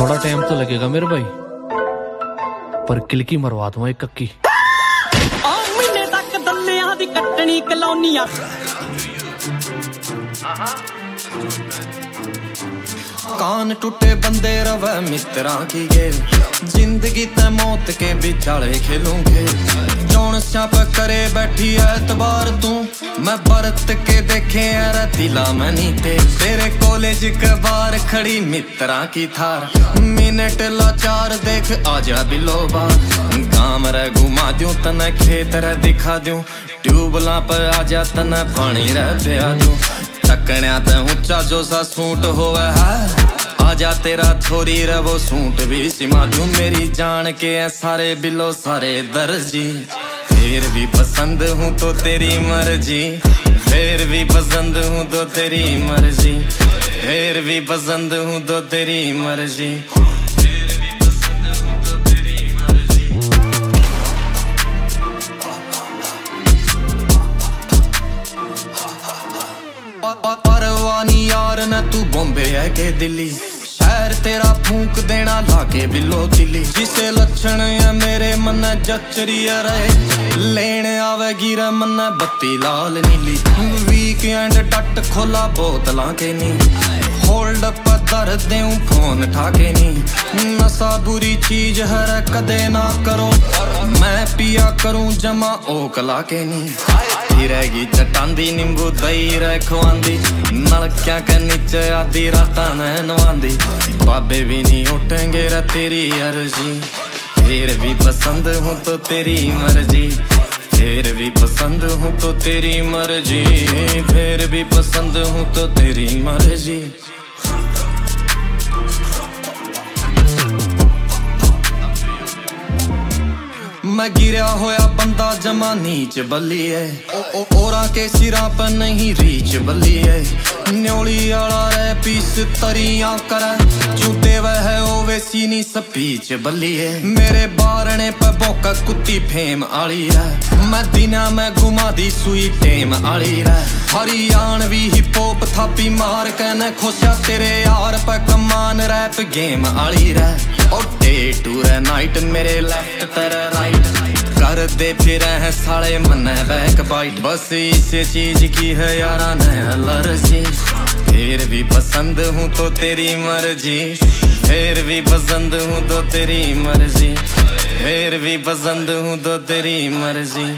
थोड़ा टाइम तो लगेगा मेरे भाई पर किलकी मरवा दूंगा एक कक्की ਆ ਮਹੀਨੇ ਤੱਕ ਦੱਲਿਆਂ ਦੀ ਕੱਟਣੀ ਕਲੋਨੀਆਂ कान टूटे बंदे रवे मित्रा की गेल जिंदगी ते मौत के बिचाले खेलूंगे जौन स्याप करे बैठी एतबार तू ਮੈਂ ਵਰਤ ਕੇ ਦੇਖਿਆ ਰਤੀਲਾ ਮਨੀ ਤੇ। ਤੇਰੇ ਕਾਲਜ ਕਵਾਰ ਖੜੀ ਮਿੱਤਰਾਂ ਕੀ ਥਾਰ। ਮਿੰਟ ਲਾਚਾਰ ਦੇਖ, ਆ ਜਾ ਬਿਲੋਬਾ ਕਾਮ ਰ ਘੁਮਾ ਦਿਉ ਤਨ ਖੇਤ ਰ ਦਿਖਾ ਦਿਉ। ਟਿਊਬਲਾਂ ਪਰ ਆ ਜਾ ਤਨ ਪਾਣੀ ਰ ਪਿਆ ਦਿਉ। ਤੱਕਣਿਆ ਤੇ ਉੱਚਾ ਜੋ ਸਾ ਸੂਟ ਹੋਵੇ ਹੈ। ਆ ਜਾ ਤੇਰਾ ਥੋਰੀ ਰਵੋ ਸੂਟ ਵੀ ਸਿਮਾ ਦਿਉ। ਮੇਰੀ ਜਾਣ ਕੇ ਐ ਸਾਰੇ ਬਿਲੋ, ਸਾਰੇ ਦਰਜੀ। ਫੇਰ ਵੀ ਪਸੰਦ ਹੂੰ ਤੋ ਤੇਰੀ ਮਰਜ਼ੀ। ਫੇਰ ਵੀ ਪਸੰਦ ਹੂੰ ਤੋ ਤੇਰੀ ਮਰਜ਼ੀ। ਫੇਰ ਵੀ ਪਸੰਦ ਹੂੰ ਤੋ ਤੇਰੀ ਮਰਜ਼ੀ। ਪਰਵਾਨੀ ਯਾਰ, ਨਾ ਤੂੰ ਬੰਬੇ ਹੈ ਕਿ ਦਿੱਲੀ। ਸ਼ਹਿਰ ਤੇਰਾ ਫੂਕ ਦੇਣਾ ਲਾਗੇ ਬਿੱਲੋ ਦਿੱਲੀ ਜਿਸੇ ਲੱਛਣ ਹੈ ਮੇਰੇ ਮਨ ਜੱਚਰੀ ਰਹੇ। ਲੈਣ ਆਵੇਗੀ ਰਮਨ ਬੱਤੀ ਲਾਲ ਨੀਲੀ। ਵੀਕਐਂਡ ਡੱਟ ਖੋਲਾ ਬੋਤਲਾਂ ਕੇ ਨੀ। ਹੋਲਡ ਅਪ ਕਰ ਦੇਉ ਫੋਨ ਠਾਕੇ ਨੀ। ਨਸਾ ਬੁਰੀ ਚੀਜ਼ ਹਰ ਕਦੇ ਨਾ ਕਰੋ। ਮੈਂ ਕਰੂੰ ਜਮਾ ਓਕਲਾ ਕੇ ਨੀ ਹੀ ਰਹੇਗੀ ਚਟਾਂਦੀ ਨਿੰਬੂ ਦਈ ਰਖਵਾਂਦੀ ਨਲਕਿਆਂ ਕੇ ਨੀਚੇ ਆਦੀ, ਰਾਤਾਂ ਮੈਂ ਬਾਬੇ ਵੀ ਨਹੀਂ ਉੱਠेंगे ਰ ਤੇਰੀ ਅਰਜ਼ੀ। ਫੇਰ ਵੀ ਪਸੰਦ ਹੂੰ ਤੋ ਤੇਰੀ ਮਰਜ਼ੀ। ਫੇਰ ਵੀ ਪਸੰਦ ਹੂੰ ਤੋ ਤੇਰੀ ਮਰਜ਼ੀ। ਫੇਰ ਵੀ ਪਸੰਦ ਹੂੰ ਤੋ ਤੇਰੀ ਮਰਜ਼ੀ। ਮੈਂ ਗਿਰਿਆ ਹੋਇਆ ਬੰਦਾ ਜਮਾ ਨੀਚ ਬੱਲੀਏ। ਉਹ ਔਰਾਂ ਕੇ ਸਿਰਾਂ ਪਰ ਨਹੀਂ ਰੀਚ ਬੱਲੀਏ। ਨਿਉਲੀ ਵਾਲਾ ਰਹਿ ਪੀਸ ਤਰੀਆਂ ਕਰ। ਝੂਟੇ ਵਹਿ ਹੋਵੇ ਸੀਨੀ ਸਪੀਚ ਬੱਲੀਏ। ਮੇਰੇ ਬਾਰਣੇ ਪੇ ਬੋਕਾ ਕੁੱਤੀ ਫੇਮ ਆਲੀ ਰਹਿ ਮੈਂ ਦਿਨਾ ਮੈਂ ਘੁਮਾਦੀ ਸੂਈ ਟੇਮ ਆਲੀ ਰਹਿ। ਹਰੀਆਣ ਵੀ ਹਿਪ ਹੌਪ ਥਾਪੀ ਮਾਰ ਕੇ ਨੇ ਖੋਸਿਆ ਤੇਰੇ ਯਾਰ ਪੇ ਕਮਾਨ ਰੈਪ ਗੇਮ ਆਲੀ ਰਹਿ। ਉਹ ਡੇ ਟੂ ਰੇ ਨਾਈਟ ਮੇਰੇ ਲੈਫਟ ਤੇਰੇ करते फिर हैं साले मन बैक बाइट बस इस चीज़ की है यारा नर्जी फिर भी पसंद हूँ तो तेरी मर्ज़ी फिर भी पसंद हूँ तो तेरी मर्ज़ी फिर भी पसंद हूँ तो तेरी मर्ज़ी